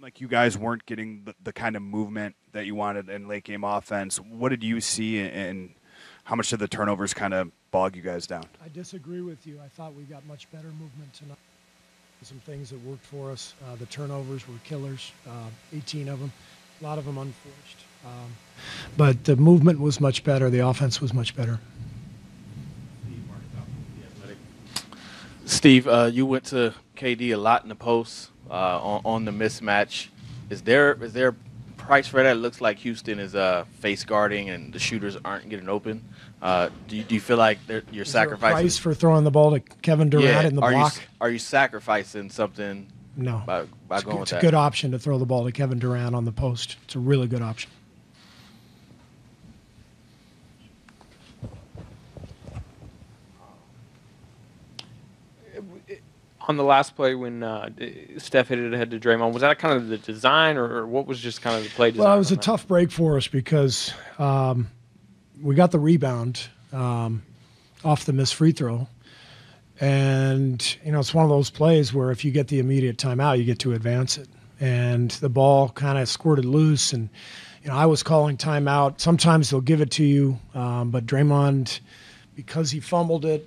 like you guys weren't getting the, the kind of movement that you wanted in late game offense. What did you see, and how much did the turnovers kind of bog you guys down? I disagree with you. I thought we got much better movement tonight. Some things that worked for us. Uh, the turnovers were killers, uh, 18 of them, a lot of them unforced. Um, but the movement was much better. The offense was much better. Steve, uh, you went to KD a lot in the post uh, on, on, the mismatch. Is there is there a price for that? It looks like Houston is uh, face guarding and the shooters aren't getting open. Uh, do, you, do you feel like you're is sacrificing? Price for throwing the ball to Kevin Durant yeah. in the are block? You, are you sacrificing something? No. By, by it's, going it's a good option to throw the ball to Kevin Durant on the post. It's a really good option. On the last play when uh, Steph hit it ahead to Draymond, was that kind of the design, or, what was just kind of the play design? Well, it was a that? tough break for us because um, we got the rebound um, off the missed free throw, and you know it's one of those plays where if you get the immediate timeout, you get to advance it, and the ball kind of squirted loose, and you know I was calling timeout. Sometimes they'll give it to you, um, but Draymond, because he fumbled it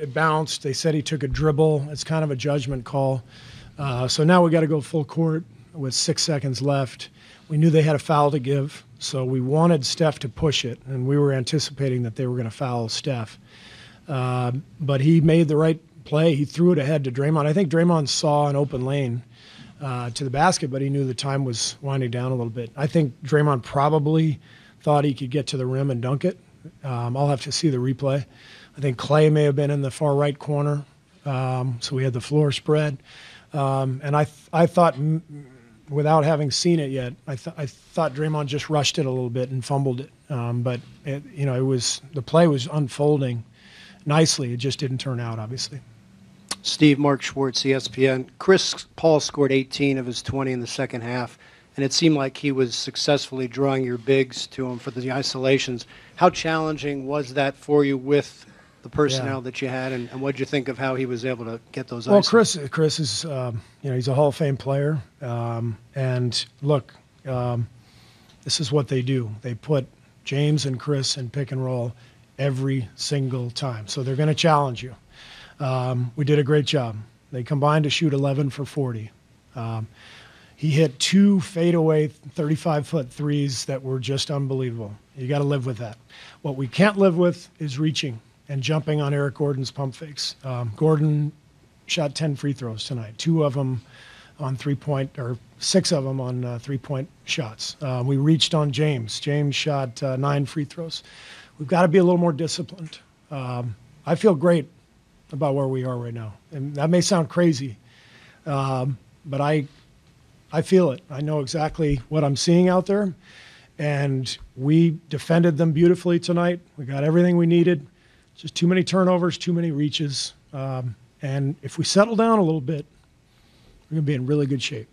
it bounced. They said he took a dribble. It's kind of a judgment call. Uh, so now we got to go full court with six seconds left. We knew they had a foul to give, so we wanted Steph to push it, and we were anticipating that they were going to foul Steph. Uh, but he made the right play. He threw it ahead to Draymond. I think Draymond saw an open lane uh, to the basket, but he knew the time was winding down a little bit. I think Draymond probably thought he could get to the rim and dunk it. Um, I'll have to see the replay. I think Clay may have been in the far right corner. Um, so we had the floor spread. Um, and I, th- I thought, m- without having seen it yet, I, th- I thought Draymond just rushed it a little bit and fumbled it. Um, but, it, you know, it was the play was unfolding nicely. It just didn't turn out, obviously. Steve Mark Schwartz, ESPN. Chris Paul scored 18 of his 20 in the second half, and it seemed like he was successfully drawing your bigs to him for the isolations. How challenging was that for you with the personnel yeah. that you had, and, and what did you think of how he was able to get those? Well, Chris, Chris is um, you know he's a Hall of Fame player, um, and look, um, this is what they do. They put James and Chris in pick and roll every single time, so they're going to challenge you. Um, we did a great job. They combined to shoot 11 for 40. Um, he hit two fadeaway 35 foot threes that were just unbelievable. You got to live with that. What we can't live with is reaching and jumping on Eric Gordon's pump fakes. Um, Gordon shot 10 free throws tonight, two of them on three point, or six of them on uh, three point shots. Uh, we reached on James. James shot uh, nine free throws. We've got to be a little more disciplined. Um, I feel great about where we are right now. And that may sound crazy, um, but I, I feel it. I know exactly what I'm seeing out there. And we defended them beautifully tonight. We got everything we needed just too many turnovers, too many reaches. Um, and if we settle down a little bit, we're going to be in really good shape.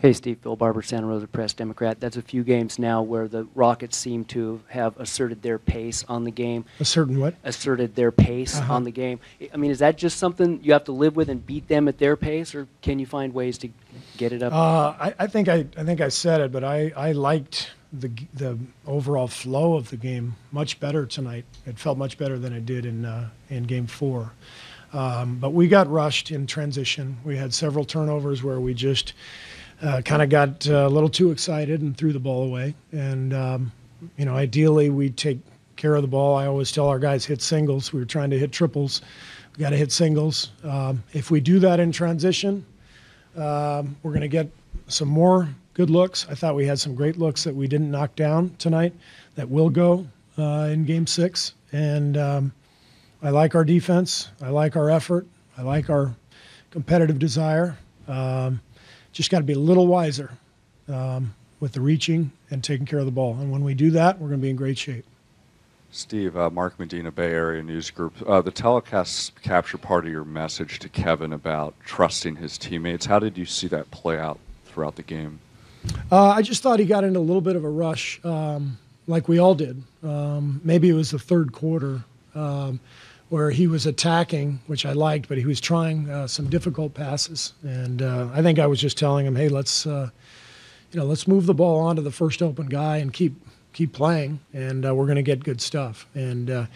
Hey, Steve. Phil Barber, Santa Rosa Press Democrat. That's a few games now where the Rockets seem to have asserted their pace on the game. A certain what? Asserted their pace uh-huh. on the game. I mean, is that just something you have to live with and beat them at their pace, or can you find ways to get it up? Uh, I, I, think I, I think I said it, but I, I liked the the overall flow of the game much better tonight. It felt much better than it did in uh, in Game Four. Um, but we got rushed in transition. We had several turnovers where we just uh, kind of got uh, a little too excited and threw the ball away. And um, you know, ideally we take care of the ball. I always tell our guys hit singles. We were trying to hit triples. We got to hit singles. Um, if we do that in transition, um, we're going to get some more good looks. I thought we had some great looks that we didn't knock down tonight that will go uh, in game six. And um, I like our defense. I like our effort. I like our competitive desire. Um, just got to be a little wiser um, with the reaching and taking care of the ball. And when we do that, we're going to be in great shape. Steve, uh, Mark Medina, Bay Area News Group. Uh, the telecasts capture part of your message to Kevin about trusting his teammates. How did you see that play out throughout the game? Uh, I just thought he got into a little bit of a rush, um, like we all did. Um, maybe it was the third quarter um, where he was attacking, which I liked, but he was trying uh, some difficult passes. And uh, I think I was just telling him, hey, let's, uh, you know, let's move the ball onto the first open guy and keep keep playing, and uh, we're going to get good stuff. And uh,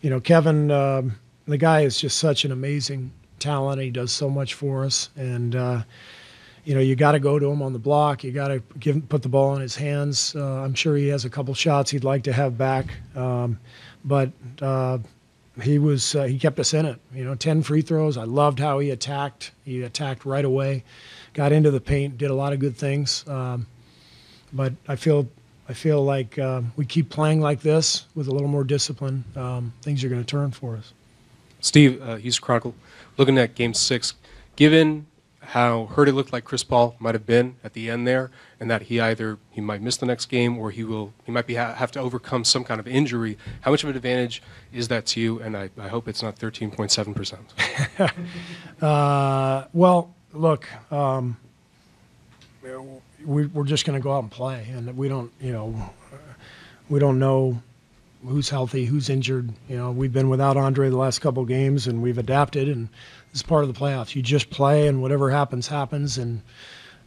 you know, Kevin, um, the guy is just such an amazing talent. He does so much for us, and you know, you got to go to him on the block. You got to give put the ball in his hands. Uh, I'm sure he has a couple shots he'd like to have back, um, but uh, he was uh, he kept us in it. You know, ten free throws. I loved how he attacked. He attacked right away, got into the paint, did a lot of good things. Um, but I feel I feel like uh, we keep playing like this with a little more discipline. Um, things are going to turn for us. Steve, uh, Houston Chronicle, looking at Game Six, given how hurt it looked like Chris Paul might have been at the end there, and that he either he might miss the next game or he will he might be ha- have to overcome some kind of injury. How much of an advantage is that to you? And I, I hope it's not thirteen point seven percent. Uh, well, look, um, we, we're just going to go out and play, and we don't, you know, we don't know who's healthy, who's injured. You know, we've been without Andre the last couple of games, and we've adapted, and it's part of the playoffs. You just play, and whatever happens, happens, and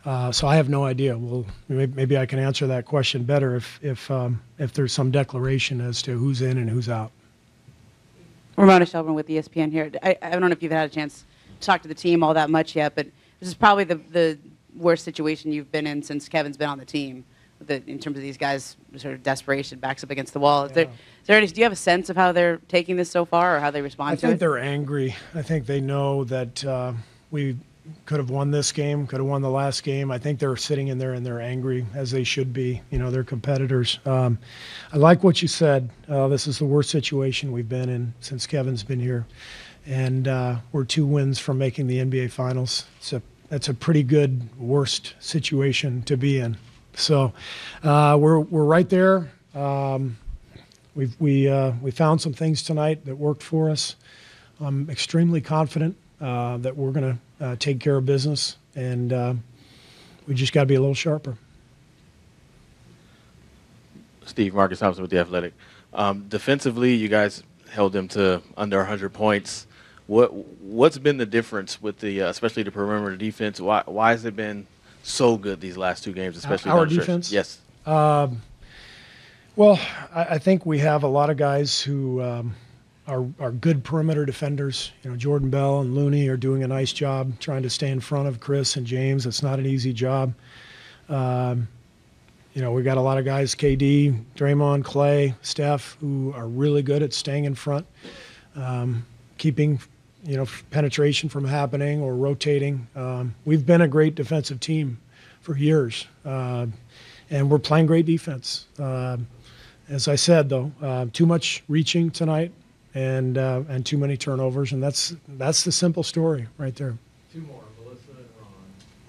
uh, so I have no idea. Well, maybe, I can answer that question better if if um, if there's some declaration as to who's in and who's out. Ramona Shelburne with ESPN here. I, I don't know if you've had a chance to talk to the team all that much yet, but this is probably the, the worst situation you've been in since Kevin's been on the team. The, in terms of these guys, sort of desperation, backs up against the wall. Is there, Yeah. is there any, do you have a sense of how they're taking this so far, or how they respond I to it? I think they're angry. I think they know that uh, we could have won this game, could have won the last game. I think they're sitting in there and they're angry, as they should be. You know, they're competitors. Um, I like what you said. Uh, this is the worst situation we've been in since Kevin's been here, and uh, we're two wins from making the NBA Finals. It's a that's a pretty good worst situation to be in. So uh, we're we're right there. Um, We've, we, uh, we found some things tonight that worked for us. I'm extremely confident uh, that we're going to uh, take care of business, and uh, we just got to be a little sharper. Steve Marcus Thompson with the Athletic. Um, defensively, you guys held them to under 100 points. What what's been the difference with the uh, especially the perimeter defense? Why why has it been so good these last two games, especially Our down the stretch? defense? Yes. Well, I, I think we have a lot of guys who um, are, are good perimeter defenders. You know, Jordan Bell and Looney are doing a nice job trying to stay in front of Chris and James. It's not an easy job. Um, you know, we've got a lot of guys, KD, Draymond, Clay, Steph, who are really good at staying in front, um, keeping, you know, penetration from happening or rotating. Um, we've been a great defensive team for years, uh, and we're playing great defense. Um as I said, though, uh, too much reaching tonight, and uh, and too many turnovers, and that's that's the simple story right there.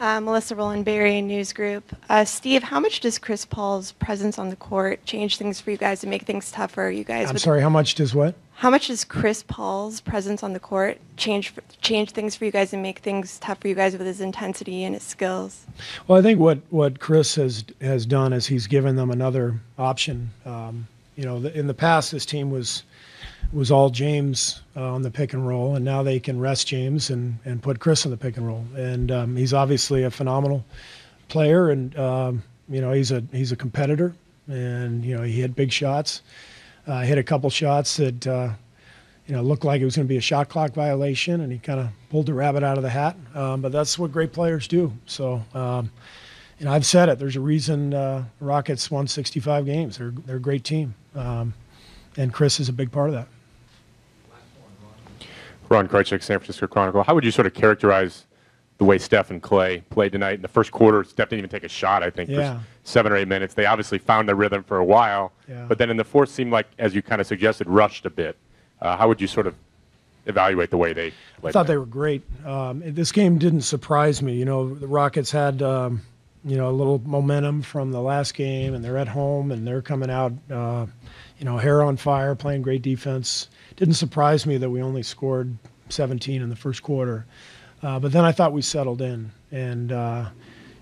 Uh, Melissa Rowland Berry, News Group. Uh, Steve, how much does Chris Paul's presence on the court change things for you guys and make things tougher? You guys, I'm sorry. How much does what? How much does Chris Paul's presence on the court change change things for you guys and make things tough for you guys with his intensity and his skills? Well, I think what, what Chris has has done is he's given them another option. Um, you know, in the past, this team was was all James uh, on the pick and roll, and now they can rest James and, and put Chris on the pick and roll. And um, he's obviously a phenomenal player, and um, you know he's a he's a competitor, and you know he hit big shots, uh, hit a couple shots that. Uh, you know, looked like it was going to be a shot clock violation, and he kind of pulled the rabbit out of the hat. Um, but that's what great players do. So, um, you I've said it. There's a reason uh, Rockets won 65 games. They're they're a great team, um, and Chris is a big part of that. Ron Kroichick, San Francisco Chronicle. How would you sort of characterize the way Steph and Clay played tonight? In the first quarter, Steph didn't even take a shot, I think, Yeah. for seven or eight minutes. They obviously found their rhythm for a while, Yeah. but then in the fourth seemed like, as you kind of suggested, rushed a bit. Uh, how would you sort of evaluate the way they played? I thought they were great. Um, this game didn't surprise me. You know, the Rockets had um, you know a little momentum from the last game, and they're at home and they're coming out, uh, you know, hair on fire, playing great defense. Didn't surprise me that we only scored 17 in the first quarter, uh, but then I thought we settled in, and uh,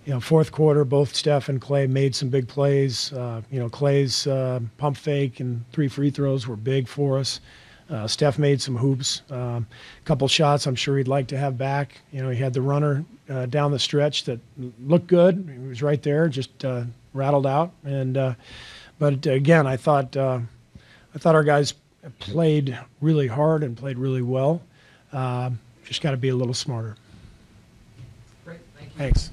you know, fourth quarter, both Steph and Clay made some big plays. Uh, you know, Clay's uh, pump fake and three free throws were big for us. Uh, Steph made some hoops, um, a couple shots I'm sure he'd like to have back. You know, he had the runner uh, down the stretch that looked good. He was right there, just uh, rattled out. And uh, but again, I thought uh, I thought our guys played really hard and played really well. Um just got to be a little smarter. Great, thank you. Thanks.